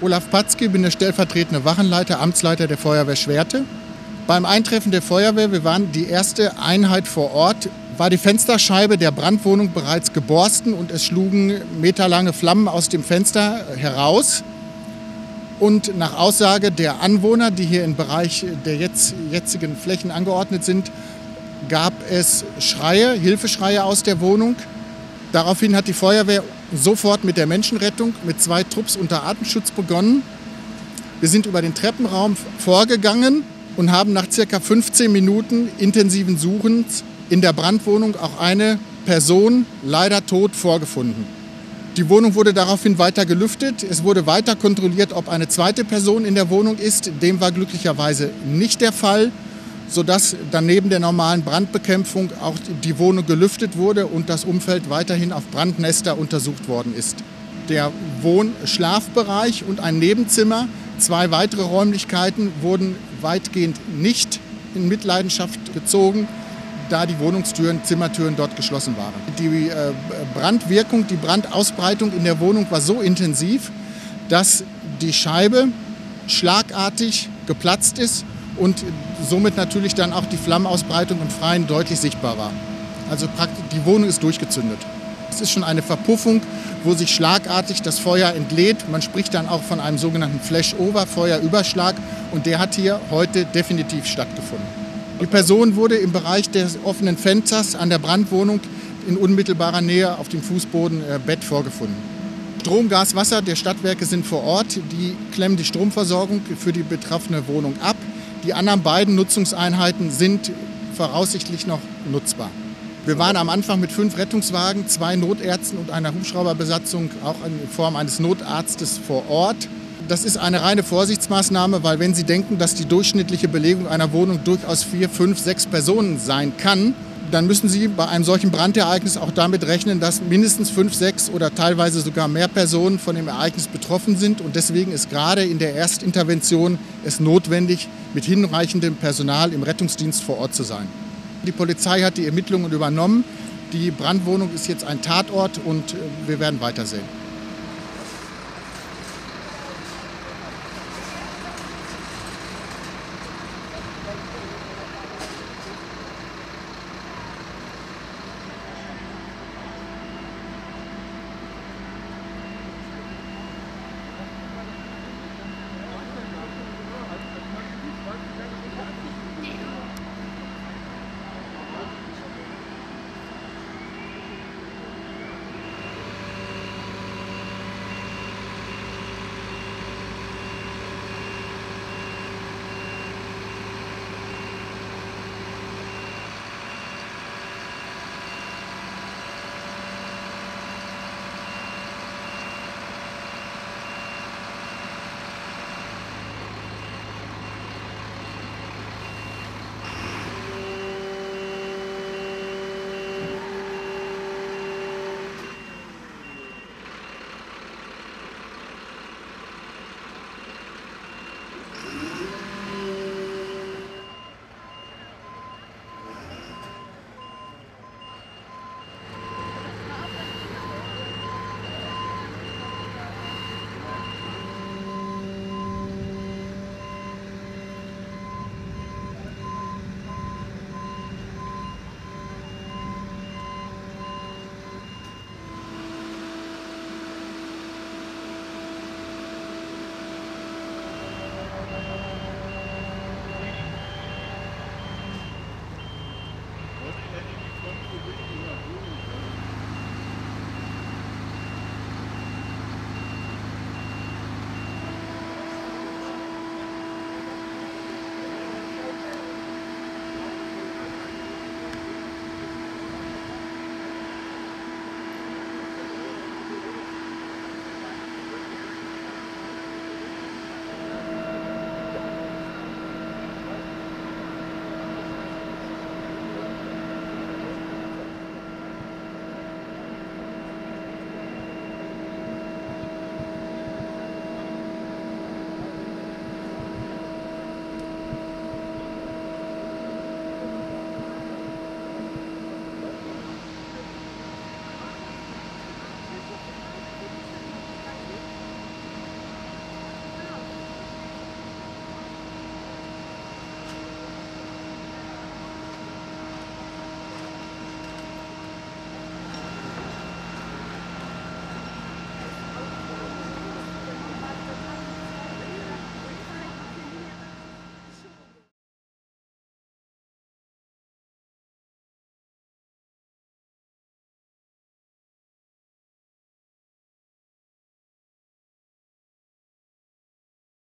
Olaf Patzke, bin der stellvertretende Wachenleiter, Amtsleiter der Feuerwehr Schwerte. Beim Eintreffen der Feuerwehr, wir waren die erste Einheit vor Ort, war die Fensterscheibe der Brandwohnung bereits geborsten und es schlugen meterlange Flammen aus dem Fenster heraus. Und nach Aussage der Anwohner, die hier im Bereich der jetzt, jetzigen Flächen angeordnet sind, gab es Schreie, Hilfeschreie aus der Wohnung. Daraufhin hat die Feuerwehr sofort mit der Menschenrettung mit zwei Trupps unter Atemschutz begonnen. Wir sind über den Treppenraum vorgegangen und haben nach circa 15 Minuten intensiven Suchens in der Brandwohnung auch eine Person leider tot vorgefunden. Die Wohnung wurde daraufhin weiter gelüftet. Es wurde weiter kontrolliert, ob eine zweite Person in der Wohnung ist. Dem war glücklicherweise nicht der Fall, sodass dann neben der normalen Brandbekämpfung auch die Wohnung gelüftet wurde und das Umfeld weiterhin auf Brandnester untersucht worden ist. Der Wohn-Schlafbereich und ein Nebenzimmer, zwei weitere Räumlichkeiten wurden weitgehend nicht in Mitleidenschaft gezogen da die Wohnungstüren, Zimmertüren dort geschlossen waren. Die äh, Brandwirkung, die Brandausbreitung in der Wohnung war so intensiv, dass die Scheibe schlagartig geplatzt ist und somit natürlich dann auch die Flammenausbreitung im Freien deutlich sichtbar war. Also die Wohnung ist durchgezündet. Es ist schon eine Verpuffung, wo sich schlagartig das Feuer entlädt. Man spricht dann auch von einem sogenannten Flash-Over, Feuerüberschlag. Und der hat hier heute definitiv stattgefunden. Die Person wurde im Bereich des offenen Fensters an der Brandwohnung in unmittelbarer Nähe auf dem Fußboden äh, Bett vorgefunden. Strom, Gas, Wasser der Stadtwerke sind vor Ort. Die klemmen die Stromversorgung für die betroffene Wohnung ab. Die anderen beiden Nutzungseinheiten sind voraussichtlich noch nutzbar. Wir waren am Anfang mit fünf Rettungswagen, zwei Notärzten und einer Hubschrauberbesatzung, auch in Form eines Notarztes vor Ort das ist eine reine Vorsichtsmaßnahme, weil wenn Sie denken, dass die durchschnittliche Belegung einer Wohnung durchaus vier, fünf, sechs Personen sein kann, dann müssen Sie bei einem solchen Brandereignis auch damit rechnen, dass mindestens fünf, sechs oder teilweise sogar mehr Personen von dem Ereignis betroffen sind. Und deswegen ist gerade in der Erstintervention es notwendig, mit hinreichendem Personal im Rettungsdienst vor Ort zu sein. Die Polizei hat die Ermittlungen übernommen. Die Brandwohnung ist jetzt ein Tatort und äh, wir werden weitersehen.